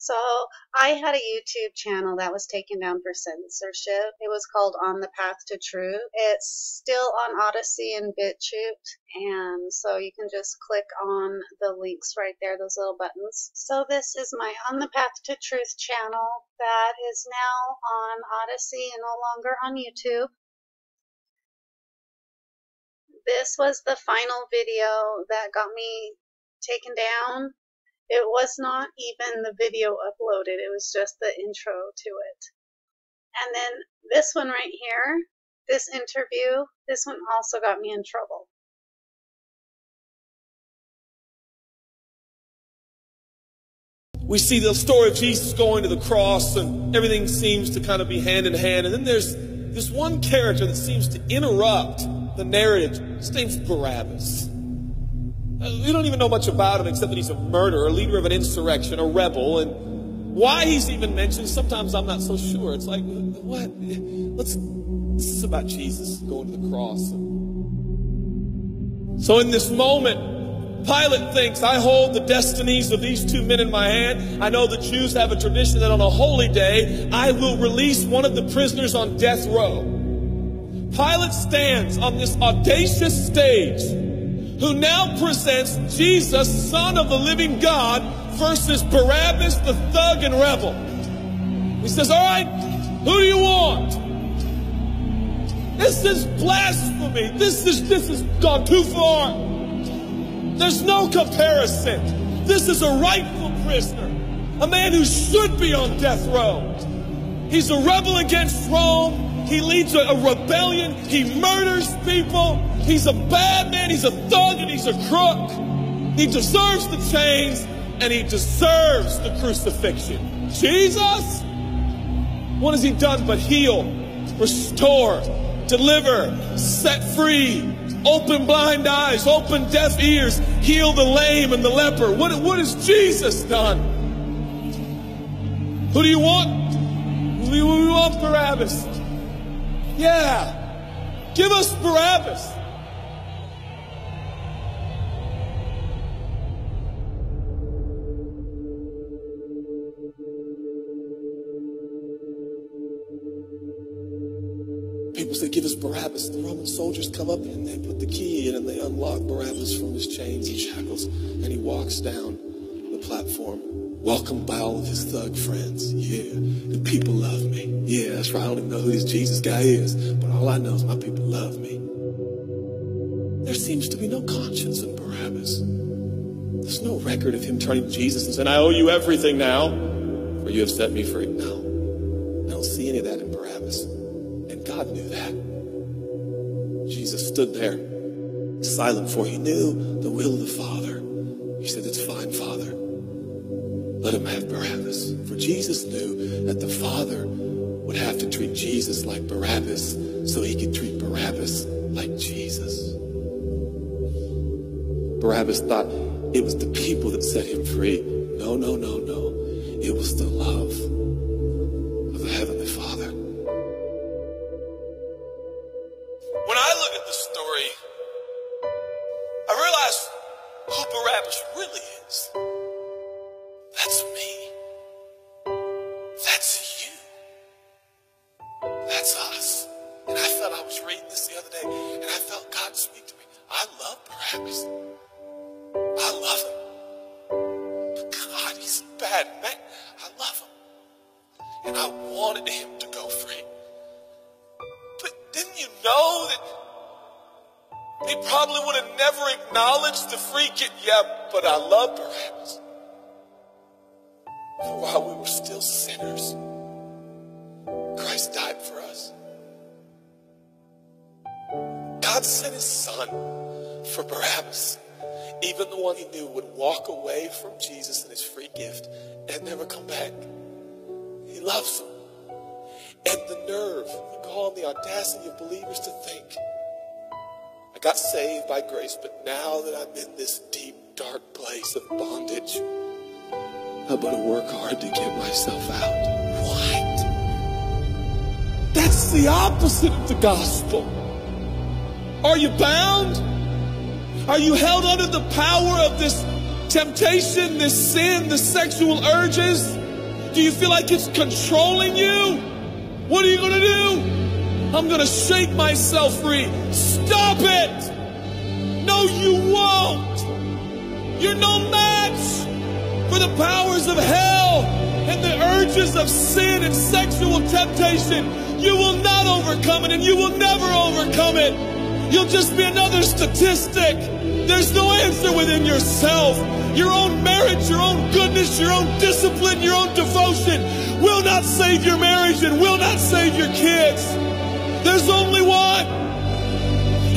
So I had a YouTube channel that was taken down for censorship. It was called On the Path to Truth. It's still on Odysee and BitChute, and so you can just click on the links right there, those little buttons. So this is my On the Path to Truth channel that is now on Odysee and no longer on YouTube. This was the final video that got me taken down it was not even the video uploaded, it was just the intro to it. And then this one right here, this interview, this one also got me in trouble. We see the story of Jesus going to the cross, and everything seems to kind of be hand in hand. And then there's this one character that seems to interrupt the narrative. His name's Barabbas. Uh, we don't even know much about him except that he's a murderer, a leader of an insurrection, a rebel, and why he's even mentioned, sometimes I'm not so sure. It's like, what? Let's, this is about Jesus going to the cross. So in this moment, Pilate thinks, I hold the destinies of these two men in my hand. I know the Jews have a tradition that on a holy day, I will release one of the prisoners on death row. Pilate stands on this audacious stage who now presents Jesus, Son of the living God, versus Barabbas, the thug and rebel. He says, All right, who do you want? This is blasphemy. This is this has gone too far. There's no comparison. This is a rightful prisoner, a man who should be on death row. He's a rebel against Rome. He leads a, a rebellion. He murders people. He's a bad man. He's a thug and he's a crook. He deserves the chains and he deserves the crucifixion. Jesus? What has he done but heal, restore, deliver, set free, open blind eyes, open deaf ears, heal the lame and the leper? What, what has Jesus done? Who do you want? We, we want Barabbas. Yeah. Give us Barabbas. Say, Give us Barabbas. The Roman soldiers come up and they put the key in and they unlock Barabbas from his chains and shackles. And he walks down the platform welcomed by all of his thug friends. Yeah, the people love me. Yeah, that's right. I don't even know who this Jesus guy is, but all I know is my people love me. There seems to be no conscience in Barabbas. There's no record of him turning to Jesus and saying, I owe you everything now, for you have set me free. No, I don't see any of that God knew that. Jesus stood there, silent, for he knew the will of the Father. He said, It's fine, Father. Let him have Barabbas. For Jesus knew that the Father would have to treat Jesus like Barabbas so he could treat Barabbas like Jesus. Barabbas thought it was the people that set him free. No, no, no, no. It was the love I love him. God, he's a bad man. I love him. And I wanted him to go free. But didn't you know that he probably would have never acknowledged the free kid? Yeah, but I love Barabbas. For while we were still sinners, Christ died for us. God sent his son for Barabbas, even the one he knew would walk away from Jesus and his free gift and never come back. He loves them. And the nerve, the gall, the audacity of believers to think, I got saved by grace, but now that I'm in this deep, dark place of bondage, I better work hard to get myself out. What? That's the opposite of the gospel. Are you bound? Are you held under the power of this temptation, this sin, the sexual urges? Do you feel like it's controlling you? What are you going to do? I'm going to shake myself free. Stop it! No, you won't. You're no match for the powers of hell and the urges of sin and sexual temptation. You will not overcome it and you will never overcome it. You'll just be another statistic. There's no answer within yourself. Your own marriage, your own goodness, your own discipline, your own devotion will not save your marriage and will not save your kids. There's only one.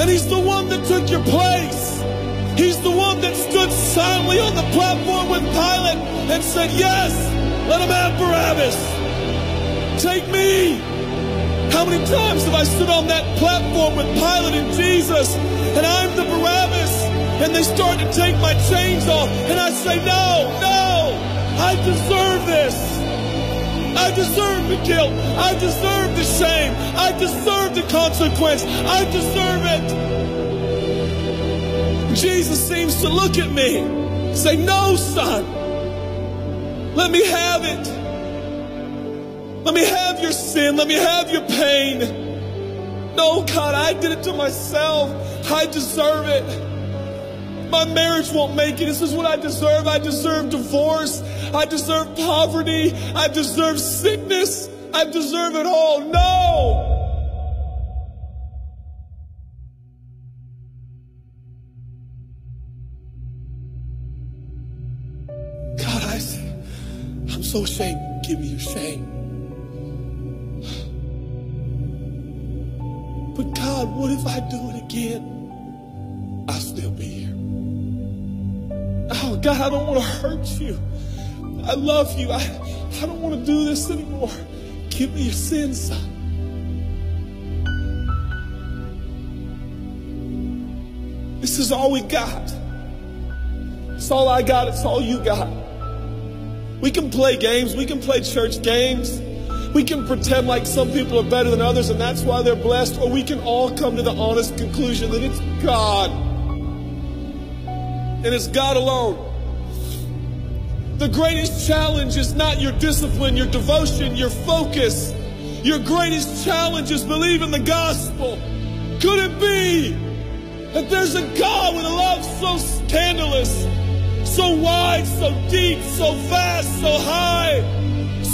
And he's the one that took your place. He's the one that stood silently on the platform with Pilate and said, Yes, let him have Barabbas. Take me. How many times have I stood on that platform with Pilate and Jesus, and I'm the Barabbas, and they start to take my chains off, and I say, No, no, I deserve this. I deserve the guilt. I deserve the shame. I deserve the consequence. I deserve it. Jesus seems to look at me, say, No, son, let me have it. Let me have your sin. Let me have your pain. No, God, I did it to myself. I deserve it. My marriage won't make it. This is what I deserve. I deserve divorce. I deserve poverty. I deserve sickness. I deserve it all. No! God, I, I'm so ashamed. Give me your shame. God, what if I do it again? I'll still be here. Oh, God, I don't want to hurt you. I love you. I, I don't want to do this anymore. Give me your sins, son. This is all we got. It's all I got. It's all you got. We can play games. We can play church games. We can pretend like some people are better than others and that's why they're blessed. Or we can all come to the honest conclusion that it's God. And it's God alone. The greatest challenge is not your discipline, your devotion, your focus. Your greatest challenge is believing the gospel. Could it be that there's a God with a love so scandalous, so wide, so deep, so vast, so high,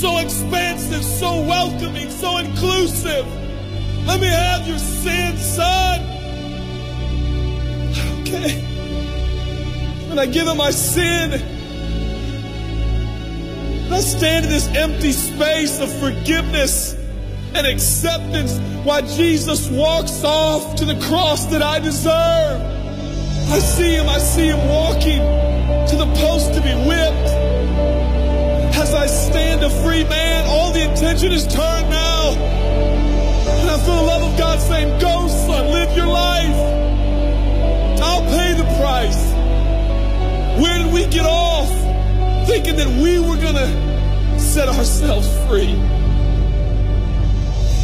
so expansive, so welcoming, so inclusive? Let me have your sin, son. Okay. And I give him my sin. I stand in this empty space of forgiveness and acceptance while Jesus walks off to the cross that I deserve. I see him, I see him walking to the post to be whipped. As I stand a free man, all the attention is turned now. And I feel the love of God saying, Go, son, live your life. I'll pay the price. Where did we get off? thinking that we were going to set ourselves free.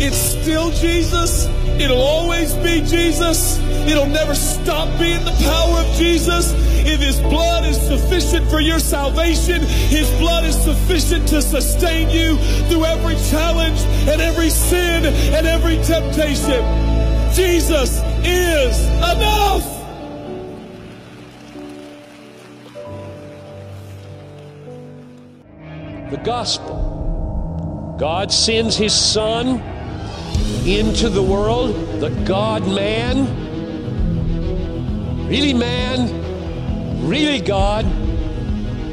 It's still Jesus. It'll always be Jesus. It'll never stop being the power of Jesus. If His blood is sufficient for your salvation, His blood is sufficient to sustain you through every challenge and every sin and every temptation. Jesus is enough. the gospel. God sends his son into the world, the God man, really man, really God,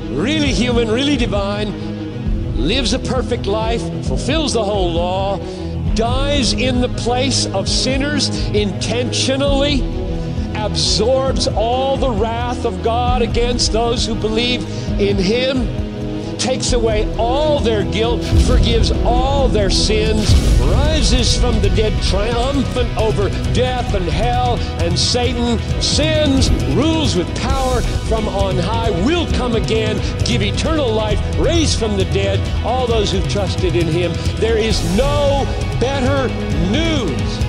really human, really divine, lives a perfect life, fulfills the whole law, dies in the place of sinners intentionally, absorbs all the wrath of God against those who believe in him takes away all their guilt, forgives all their sins, rises from the dead triumphant over death and hell and Satan, sins, rules with power from on high, will come again, give eternal life, raise from the dead all those who trusted in him. There is no better news